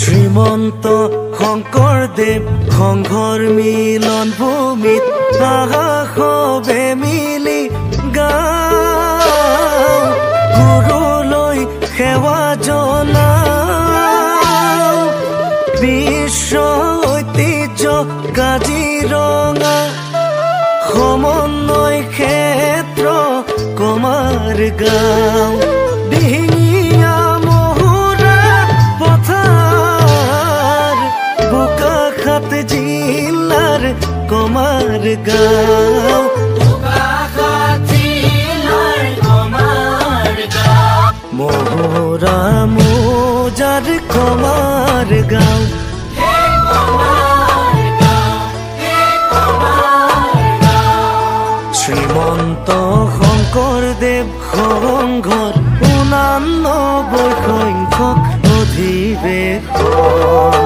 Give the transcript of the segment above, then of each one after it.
শ্ৰীমন্ত শংকৰদেৱ সংঘৰ মিলন ভূমিত আকাশবে মিলি গুৰুলৈ সেৱা জনাওঁ। বিশ্ব ঐতিহ্য কাজিৰঙা সমন্বয় ক্ষেত্ৰ কমাৰ গাঁও। কমাৰ গাঁও। মহুৰা মোজাৰ কমাৰ গাঁও। শ্ৰীমন্ত শংকৰদেৱ সংঘৰ ঊনান্নব্বৈ সংখ্যক অধিৱেশন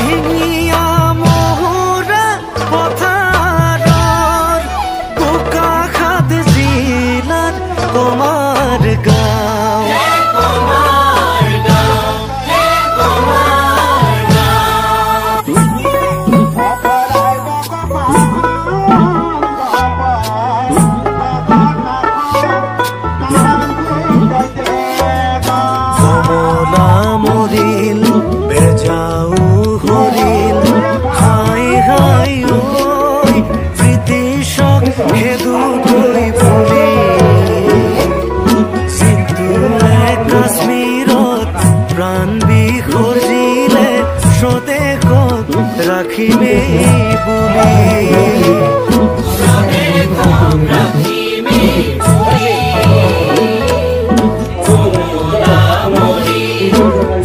नहीं Thank you.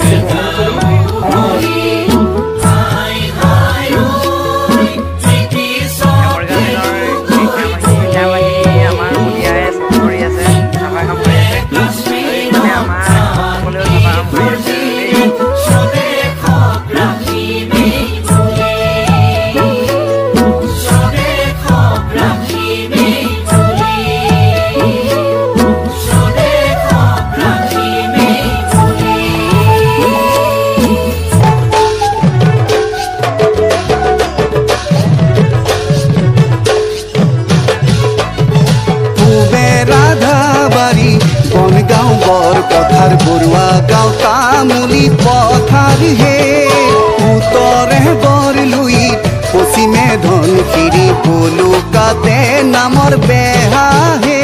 পলুকাতে নামৰ বেহা হে।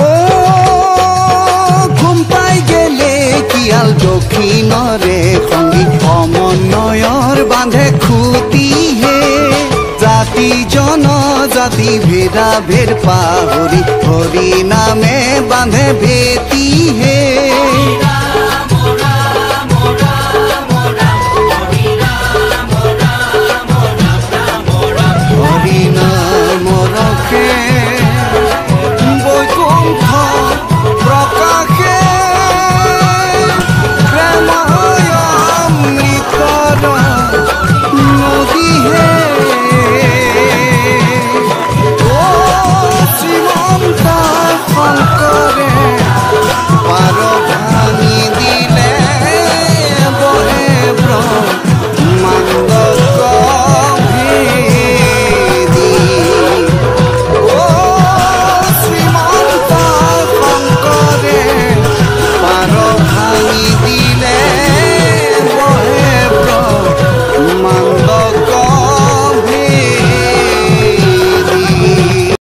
ও ঘুম পাই গেলে কিয়াল দক্ষিণৰে সংগী সমন্বয়ৰ বান্ধে খুটিহে জাতি জনজাতি ভেদা ভেদ পাহরি হরি নামে বাঁধে ভেতি ভেটিহে